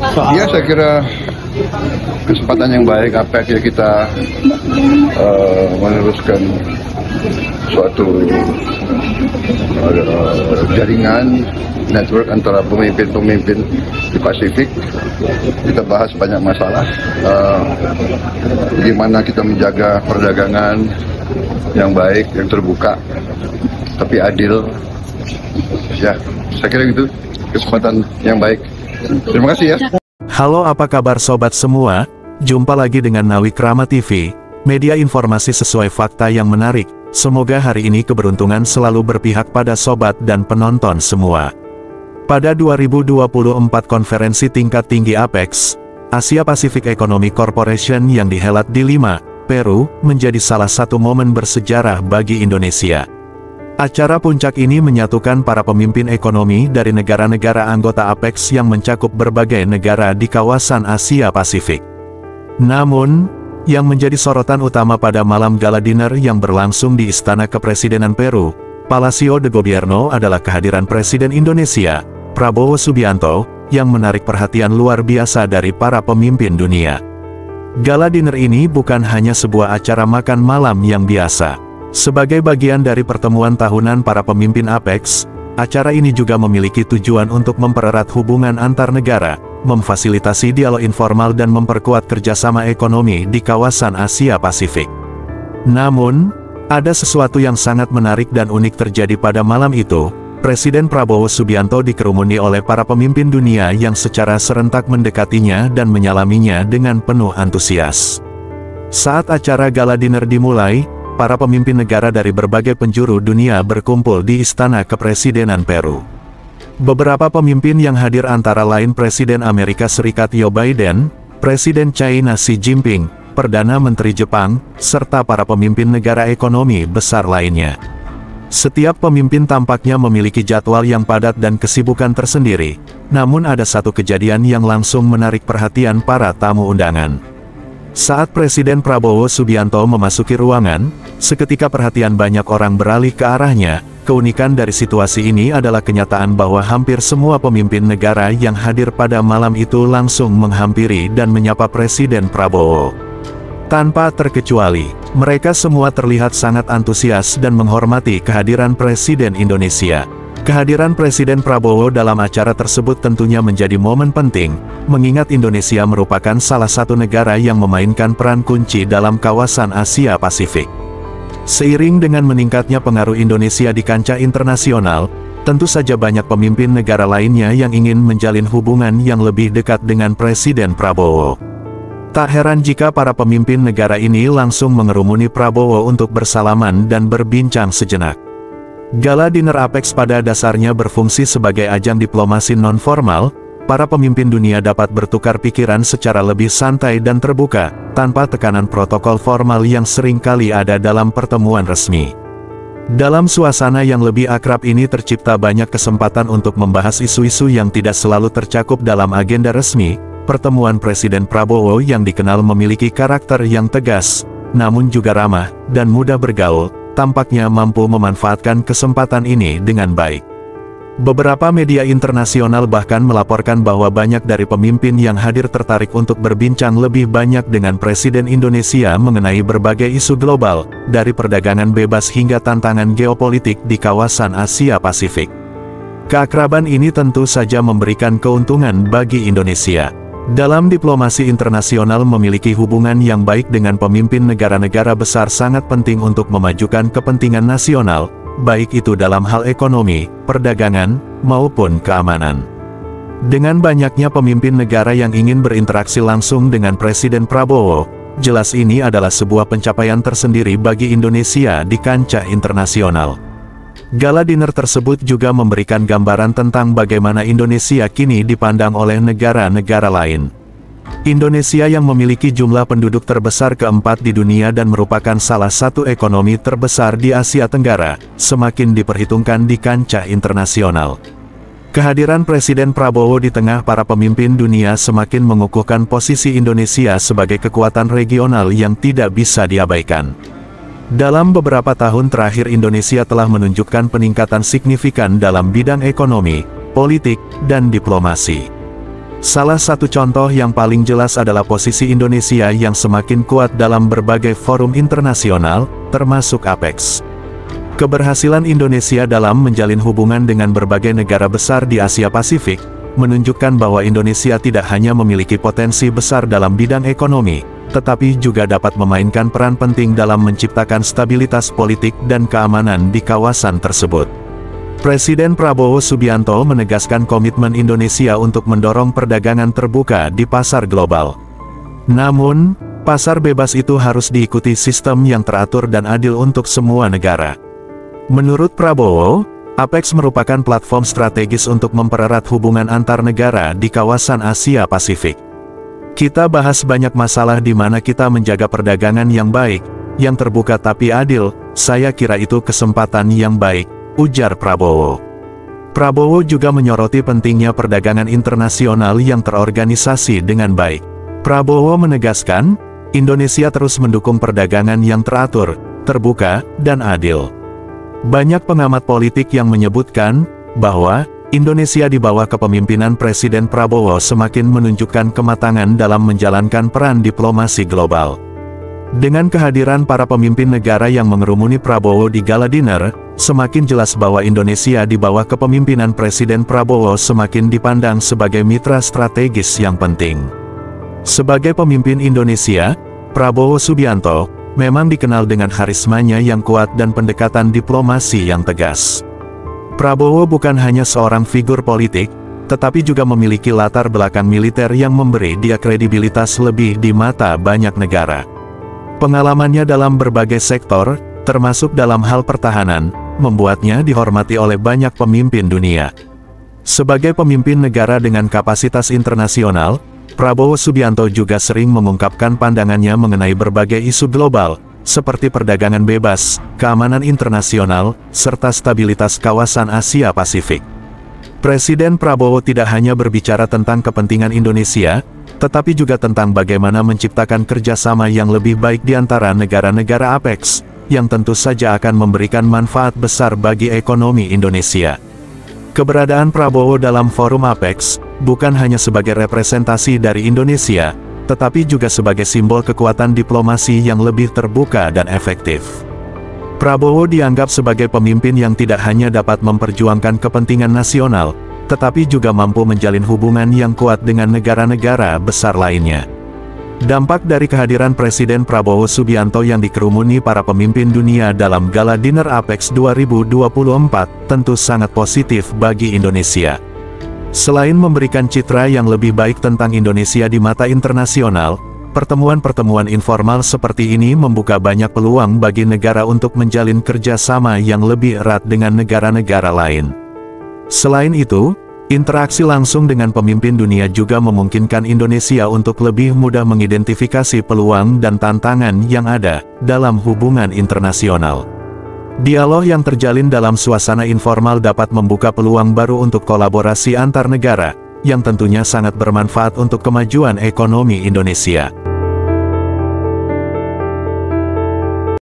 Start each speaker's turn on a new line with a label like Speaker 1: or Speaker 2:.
Speaker 1: soal
Speaker 2: Ya saya kira kesempatan yang baik apa ya kita eh, meneruskan suatu eh, jaringan network antara pemimpin-pemimpin di Pasifik. Kita bahas banyak masalah. bagaimana kita menjaga perdagangan yang baik, yang terbuka, tapi adil. Ya, saya kira itu kesempatan yang baik. Terima kasih ya.
Speaker 3: Halo apa kabar sobat semua? Jumpa lagi dengan Nawi Krama TV, media informasi sesuai fakta yang menarik. Semoga hari ini keberuntungan selalu berpihak pada sobat dan penonton semua. Pada 2024 konferensi tingkat tinggi APEX, Asia Pacific Economic Corporation yang dihelat di Lima, Peru, menjadi salah satu momen bersejarah bagi Indonesia. Acara puncak ini menyatukan para pemimpin ekonomi dari negara-negara anggota APEX yang mencakup berbagai negara di kawasan Asia Pasifik. Namun, yang menjadi sorotan utama pada malam gala dinner yang berlangsung di Istana Kepresidenan Peru, Palacio de Gobierno adalah kehadiran Presiden Indonesia, Prabowo Subianto, yang menarik perhatian luar biasa dari para pemimpin dunia. Gala dinner ini bukan hanya sebuah acara makan malam yang biasa. Sebagai bagian dari pertemuan tahunan para pemimpin APEX, acara ini juga memiliki tujuan untuk mempererat hubungan antar negara, memfasilitasi dialog informal dan memperkuat kerjasama ekonomi di kawasan Asia Pasifik. Namun, ada sesuatu yang sangat menarik dan unik terjadi pada malam itu, Presiden Prabowo Subianto dikerumuni oleh para pemimpin dunia yang secara serentak mendekatinya dan menyalaminya dengan penuh antusias. Saat acara gala dinner dimulai, para pemimpin negara dari berbagai penjuru dunia berkumpul di Istana Kepresidenan Peru. Beberapa pemimpin yang hadir antara lain Presiden Amerika Serikat Joe Biden, Presiden China Xi Jinping, Perdana Menteri Jepang, serta para pemimpin negara ekonomi besar lainnya. Setiap pemimpin tampaknya memiliki jadwal yang padat dan kesibukan tersendiri, namun ada satu kejadian yang langsung menarik perhatian para tamu undangan. Saat Presiden Prabowo Subianto memasuki ruangan, seketika perhatian banyak orang beralih ke arahnya. Keunikan dari situasi ini adalah kenyataan bahwa hampir semua pemimpin negara yang hadir pada malam itu langsung menghampiri dan menyapa Presiden Prabowo. Tanpa terkecuali, mereka semua terlihat sangat antusias dan menghormati kehadiran Presiden Indonesia. Kehadiran Presiden Prabowo dalam acara tersebut tentunya menjadi momen penting, mengingat Indonesia merupakan salah satu negara yang memainkan peran kunci dalam kawasan Asia Pasifik. Seiring dengan meningkatnya pengaruh Indonesia di kancah internasional, tentu saja banyak pemimpin negara lainnya yang ingin menjalin hubungan yang lebih dekat dengan Presiden Prabowo. Tak heran jika para pemimpin negara ini langsung mengerumuni Prabowo untuk bersalaman dan berbincang sejenak. Gala Dinner Apex pada dasarnya berfungsi sebagai ajang diplomasi non-formal, para pemimpin dunia dapat bertukar pikiran secara lebih santai dan terbuka, tanpa tekanan protokol formal yang sering kali ada dalam pertemuan resmi. Dalam suasana yang lebih akrab ini tercipta banyak kesempatan untuk membahas isu-isu yang tidak selalu tercakup dalam agenda resmi, pertemuan Presiden Prabowo yang dikenal memiliki karakter yang tegas, namun juga ramah, dan mudah bergaul, tampaknya mampu memanfaatkan kesempatan ini dengan baik. Beberapa media internasional bahkan melaporkan bahwa banyak dari pemimpin yang hadir tertarik untuk berbincang lebih banyak dengan Presiden Indonesia mengenai berbagai isu global, dari perdagangan bebas hingga tantangan geopolitik di kawasan Asia Pasifik. Keakraban ini tentu saja memberikan keuntungan bagi Indonesia. Dalam diplomasi internasional memiliki hubungan yang baik dengan pemimpin negara-negara besar sangat penting untuk memajukan kepentingan nasional, baik itu dalam hal ekonomi, perdagangan, maupun keamanan. Dengan banyaknya pemimpin negara yang ingin berinteraksi langsung dengan Presiden Prabowo, jelas ini adalah sebuah pencapaian tersendiri bagi Indonesia di kancah internasional. Gala dinner tersebut juga memberikan gambaran tentang bagaimana Indonesia kini dipandang oleh negara-negara lain. Indonesia yang memiliki jumlah penduduk terbesar keempat di dunia dan merupakan salah satu ekonomi terbesar di Asia Tenggara, semakin diperhitungkan di kancah internasional. Kehadiran Presiden Prabowo di tengah para pemimpin dunia semakin mengukuhkan posisi Indonesia sebagai kekuatan regional yang tidak bisa diabaikan. Dalam beberapa tahun terakhir Indonesia telah menunjukkan peningkatan signifikan dalam bidang ekonomi, politik, dan diplomasi. Salah satu contoh yang paling jelas adalah posisi Indonesia yang semakin kuat dalam berbagai forum internasional, termasuk APEX. Keberhasilan Indonesia dalam menjalin hubungan dengan berbagai negara besar di Asia Pasifik, menunjukkan bahwa Indonesia tidak hanya memiliki potensi besar dalam bidang ekonomi, tetapi juga dapat memainkan peran penting dalam menciptakan stabilitas politik dan keamanan di kawasan tersebut. Presiden Prabowo Subianto menegaskan komitmen Indonesia untuk mendorong perdagangan terbuka di pasar global. Namun, pasar bebas itu harus diikuti sistem yang teratur dan adil untuk semua negara. Menurut Prabowo, APEX merupakan platform strategis untuk mempererat hubungan antar negara di kawasan Asia Pasifik. Kita bahas banyak masalah di mana kita menjaga perdagangan yang baik, yang terbuka tapi adil, saya kira itu kesempatan yang baik, ujar Prabowo. Prabowo juga menyoroti pentingnya perdagangan internasional yang terorganisasi dengan baik. Prabowo menegaskan, Indonesia terus mendukung perdagangan yang teratur, terbuka, dan adil. Banyak pengamat politik yang menyebutkan bahwa Indonesia di bawah kepemimpinan Presiden Prabowo semakin menunjukkan kematangan dalam menjalankan peran diplomasi global. Dengan kehadiran para pemimpin negara yang mengerumuni Prabowo di gala dinner, semakin jelas bahwa Indonesia di bawah kepemimpinan Presiden Prabowo semakin dipandang sebagai mitra strategis yang penting. Sebagai pemimpin Indonesia, Prabowo Subianto memang dikenal dengan harismanya yang kuat dan pendekatan diplomasi yang tegas. Prabowo bukan hanya seorang figur politik, tetapi juga memiliki latar belakang militer yang memberi dia kredibilitas lebih di mata banyak negara. Pengalamannya dalam berbagai sektor, termasuk dalam hal pertahanan, membuatnya dihormati oleh banyak pemimpin dunia. Sebagai pemimpin negara dengan kapasitas internasional, Prabowo Subianto juga sering mengungkapkan pandangannya mengenai berbagai isu global, seperti perdagangan bebas, keamanan internasional, serta stabilitas kawasan Asia Pasifik. Presiden Prabowo tidak hanya berbicara tentang kepentingan Indonesia, tetapi juga tentang bagaimana menciptakan kerjasama yang lebih baik di antara negara-negara APEX, yang tentu saja akan memberikan manfaat besar bagi ekonomi Indonesia. Keberadaan Prabowo dalam forum APEX, bukan hanya sebagai representasi dari Indonesia, tetapi juga sebagai simbol kekuatan diplomasi yang lebih terbuka dan efektif. Prabowo dianggap sebagai pemimpin yang tidak hanya dapat memperjuangkan kepentingan nasional, tetapi juga mampu menjalin hubungan yang kuat dengan negara-negara besar lainnya. Dampak dari kehadiran Presiden Prabowo Subianto yang dikerumuni para pemimpin dunia dalam Gala Dinner Apex 2024 tentu sangat positif bagi Indonesia. Selain memberikan citra yang lebih baik tentang Indonesia di mata internasional, pertemuan-pertemuan informal seperti ini membuka banyak peluang bagi negara untuk menjalin kerjasama yang lebih erat dengan negara-negara lain. Selain itu, Interaksi langsung dengan pemimpin dunia juga memungkinkan Indonesia untuk lebih mudah mengidentifikasi peluang dan tantangan yang ada dalam hubungan internasional. Dialog yang terjalin dalam suasana informal dapat membuka peluang baru untuk kolaborasi antar negara, yang tentunya sangat bermanfaat untuk kemajuan ekonomi Indonesia.